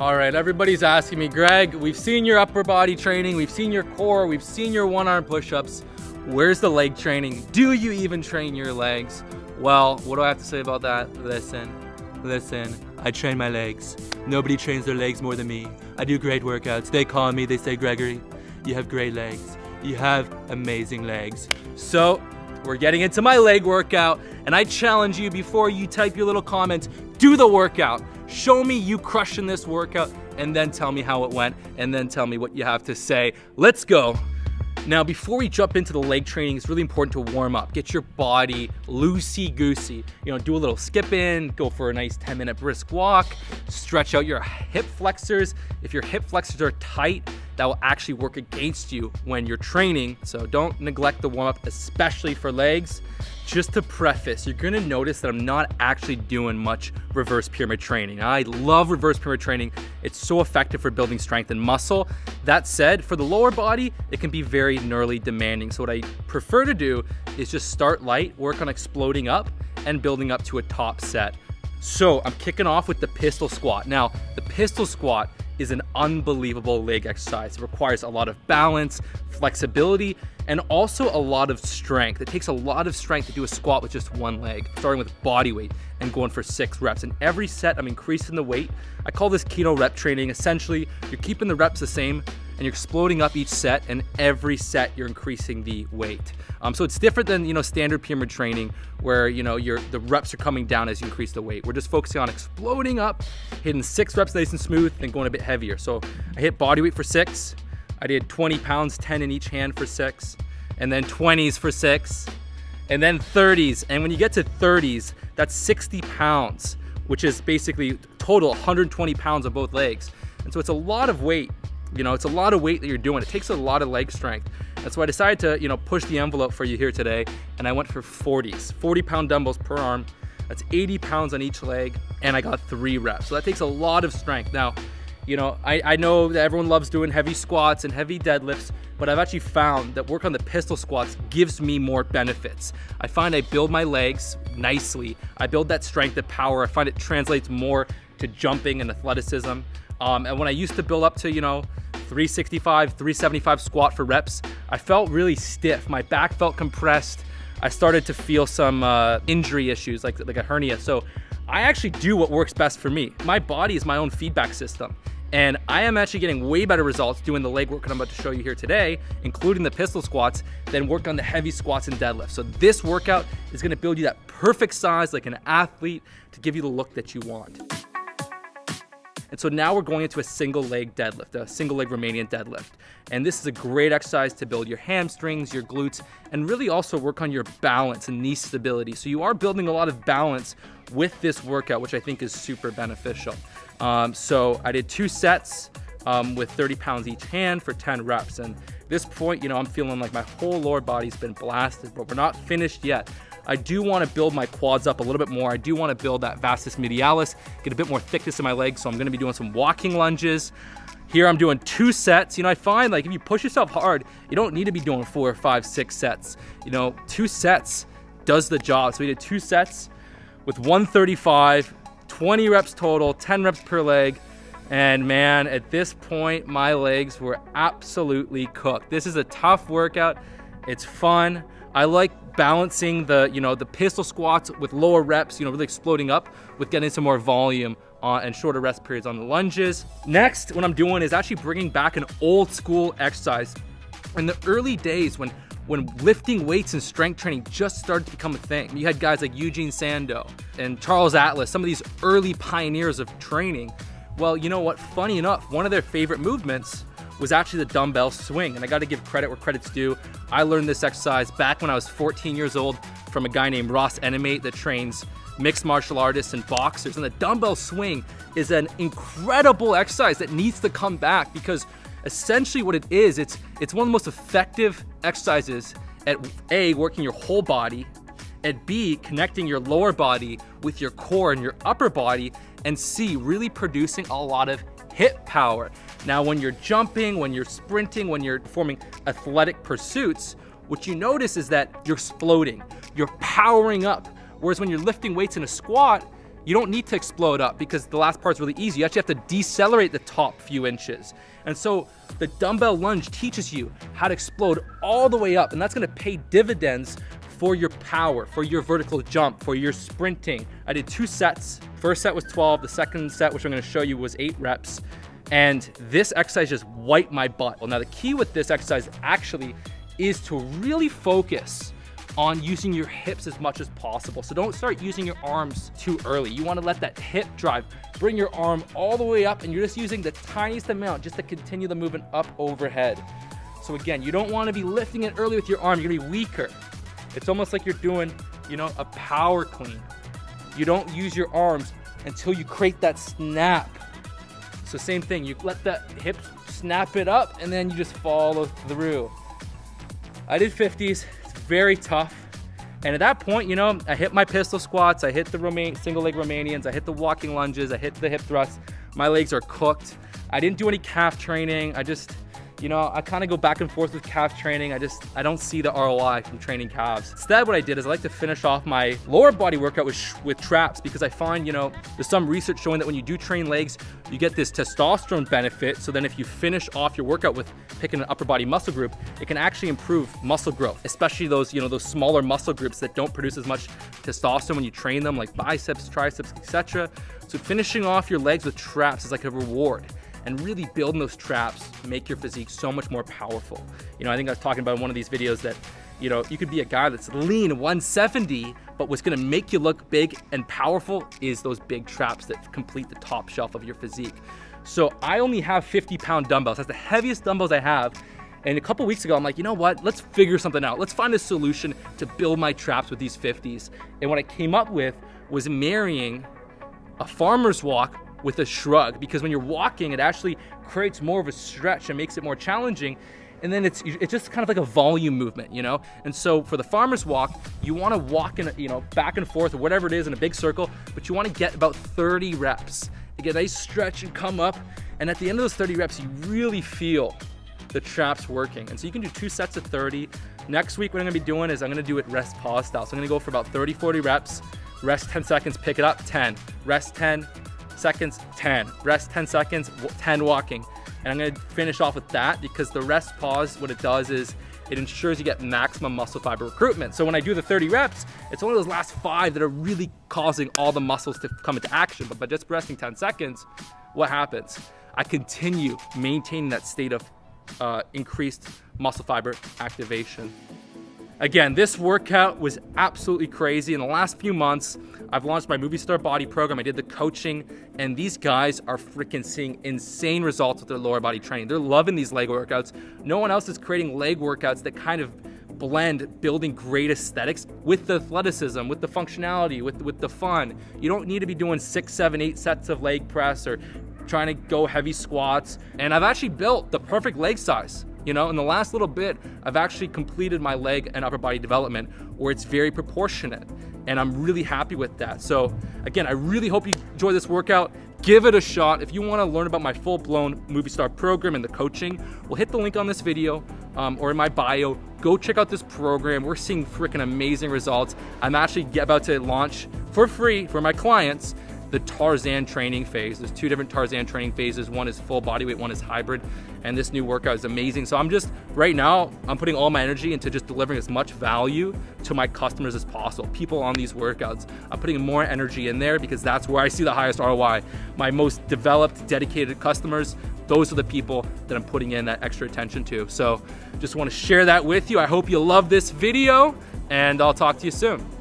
All right, everybody's asking me, Greg, we've seen your upper body training, we've seen your core, we've seen your one arm push-ups. Where's the leg training? Do you even train your legs? Well, what do I have to say about that? Listen, listen, I train my legs. Nobody trains their legs more than me. I do great workouts. They call me, they say, Gregory, you have great legs. You have amazing legs. So, we're getting into my leg workout, and I challenge you before you type your little comments, do the workout. Show me you crushing this workout and then tell me how it went and then tell me what you have to say. Let's go. Now, before we jump into the leg training, it's really important to warm up. Get your body loosey-goosey. You know, do a little skip in, go for a nice 10 minute brisk walk, stretch out your hip flexors. If your hip flexors are tight, that will actually work against you when you're training. So don't neglect the warm up, especially for legs. Just to preface, you're gonna notice that I'm not actually doing much reverse pyramid training. I love reverse pyramid training. It's so effective for building strength and muscle. That said, for the lower body, it can be very neurally demanding. So what I prefer to do is just start light, work on exploding up and building up to a top set. So I'm kicking off with the pistol squat. Now, the pistol squat is an unbelievable leg exercise. It requires a lot of balance, flexibility, and also a lot of strength. It takes a lot of strength to do a squat with just one leg, starting with body weight and going for six reps. And every set, I'm increasing the weight. I call this Kino rep training. Essentially, you're keeping the reps the same and you're exploding up each set and every set you're increasing the weight. Um, so it's different than, you know, standard pyramid training where, you know, your the reps are coming down as you increase the weight. We're just focusing on exploding up, hitting six reps nice and smooth, and going a bit heavier. So I hit body weight for six, I did 20 pounds, 10 in each hand for six, and then 20s for six, and then 30s. And when you get to 30s, that's 60 pounds, which is basically total 120 pounds on both legs. And so it's a lot of weight. You know, it's a lot of weight that you're doing. It takes a lot of leg strength. That's why I decided to, you know, push the envelope for you here today. And I went for 40s, 40 pound dumbbells per arm. That's 80 pounds on each leg. And I got three reps. So that takes a lot of strength. Now, you know, I, I know that everyone loves doing heavy squats and heavy deadlifts, but I've actually found that work on the pistol squats gives me more benefits. I find I build my legs nicely. I build that strength and power. I find it translates more to jumping and athleticism. Um, and when I used to build up to, you know, 365, 375 squat for reps, I felt really stiff. My back felt compressed. I started to feel some uh, injury issues, like, like a hernia. So I actually do what works best for me. My body is my own feedback system. And I am actually getting way better results doing the leg work that I'm about to show you here today, including the pistol squats, than work on the heavy squats and deadlifts. So this workout is gonna build you that perfect size like an athlete to give you the look that you want. And so now we're going into a single leg deadlift, a single leg Romanian deadlift. And this is a great exercise to build your hamstrings, your glutes, and really also work on your balance and knee stability. So you are building a lot of balance with this workout, which I think is super beneficial. Um, so I did two sets um, with 30 pounds each hand for 10 reps. And this point, you know, I'm feeling like my whole lower body's been blasted, but we're not finished yet. I do want to build my quads up a little bit more. I do want to build that vastus medialis, get a bit more thickness in my legs. So I'm going to be doing some walking lunges. Here I'm doing two sets. You know, I find like if you push yourself hard, you don't need to be doing four, five, six sets. You know, two sets does the job. So we did two sets with 135, 20 reps total, 10 reps per leg. And man, at this point, my legs were absolutely cooked. This is a tough workout. It's fun. I like balancing the, you know, the pistol squats with lower reps, you know, really exploding up with getting some more volume on, and shorter rest periods on the lunges. Next, what I'm doing is actually bringing back an old school exercise. In the early days when when lifting weights and strength training just started to become a thing. You had guys like Eugene Sandow and Charles Atlas, some of these early pioneers of training. Well, you know what? Funny enough, one of their favorite movements was actually the dumbbell swing. And I got to give credit where credit's due. I learned this exercise back when I was 14 years old from a guy named Ross Enamait that trains mixed martial artists and boxers. And the dumbbell swing is an incredible exercise that needs to come back because essentially what it is, it's it's one of the most effective exercises at A, working your whole body, at B, connecting your lower body with your core and your upper body, and C, really producing a lot of hip power. Now, when you're jumping, when you're sprinting, when you're performing athletic pursuits, what you notice is that you're exploding, you're powering up. Whereas when you're lifting weights in a squat, you don't need to explode up because the last part's really easy. You actually have to decelerate the top few inches. And so the dumbbell lunge teaches you how to explode all the way up, and that's gonna pay dividends for your power, for your vertical jump, for your sprinting. I did two sets. First set was 12, the second set, which I'm gonna show you, was eight reps. And this exercise just wiped my butt. Well, now the key with this exercise actually is to really focus on using your hips as much as possible. So don't start using your arms too early. You wanna let that hip drive, bring your arm all the way up and you're just using the tiniest amount just to continue the movement up overhead. So again, you don't wanna be lifting it early with your arm, you're gonna be weaker. It's almost like you're doing, you know, a power clean. You don't use your arms until you create that snap. So same thing, you let that hip snap it up and then you just follow through. I did 50s, it's very tough. And at that point, you know, I hit my pistol squats, I hit the single leg Romanians, I hit the walking lunges, I hit the hip thrusts. My legs are cooked. I didn't do any calf training. I just, you know, I kind of go back and forth with calf training. I just, I don't see the ROI from training calves. Instead, what I did is I like to finish off my lower body workout with, with traps because I find, you know, there's some research showing that when you do train legs, you get this testosterone benefit. So then if you finish off your workout with picking an upper body muscle group, it can actually improve muscle growth, especially those, you know, those smaller muscle groups that don't produce as much testosterone when you train them, like biceps, triceps, etc. So finishing off your legs with traps is like a reward and really building those traps make your physique so much more powerful. You know, I think I was talking about in one of these videos that, you know, you could be a guy that's lean 170, but what's gonna make you look big and powerful is those big traps that complete the top shelf of your physique. So I only have 50 pound dumbbells. That's the heaviest dumbbells I have. And a couple weeks ago, I'm like, you know what? Let's figure something out. Let's find a solution to build my traps with these 50s. And what I came up with was marrying a farmer's walk with a shrug because when you're walking, it actually creates more of a stretch and makes it more challenging. And then it's it's just kind of like a volume movement, you know. And so for the farmer's walk, you want to walk in, you know, back and forth or whatever it is in a big circle, but you want to get about 30 reps. You get a nice stretch and come up, and at the end of those 30 reps, you really feel the traps working. And so you can do two sets of 30. Next week, what I'm gonna be doing is I'm gonna do it rest pause style. So I'm gonna go for about 30, 40 reps, rest 10 seconds, pick it up, 10, rest 10, seconds, 10. Rest 10 seconds, 10 walking. And I'm gonna finish off with that because the rest pause, what it does is it ensures you get maximum muscle fiber recruitment. So when I do the 30 reps, it's only those last five that are really causing all the muscles to come into action. But by just resting 10 seconds, what happens? I continue maintaining that state of uh, increased muscle fiber activation. Again, this workout was absolutely crazy. In the last few months, I've launched my Movie Star Body program. I did the coaching, and these guys are freaking seeing insane results with their lower body training. They're loving these leg workouts. No one else is creating leg workouts that kind of blend building great aesthetics with the athleticism, with the functionality, with, with the fun. You don't need to be doing six, seven, eight sets of leg press or trying to go heavy squats. And I've actually built the perfect leg size. You know, in the last little bit, I've actually completed my leg and upper body development where it's very proportionate. And I'm really happy with that. So again, I really hope you enjoy this workout. Give it a shot. If you want to learn about my full-blown Movie Star program and the coaching, we'll hit the link on this video um, or in my bio. Go check out this program. We're seeing freaking amazing results. I'm actually about to launch for free for my clients the Tarzan training phase. There's two different Tarzan training phases. One is full body weight, one is hybrid. And this new workout is amazing. So I'm just, right now, I'm putting all my energy into just delivering as much value to my customers as possible. People on these workouts. I'm putting more energy in there because that's where I see the highest ROI. My most developed, dedicated customers, those are the people that I'm putting in that extra attention to. So just wanna share that with you. I hope you love this video and I'll talk to you soon.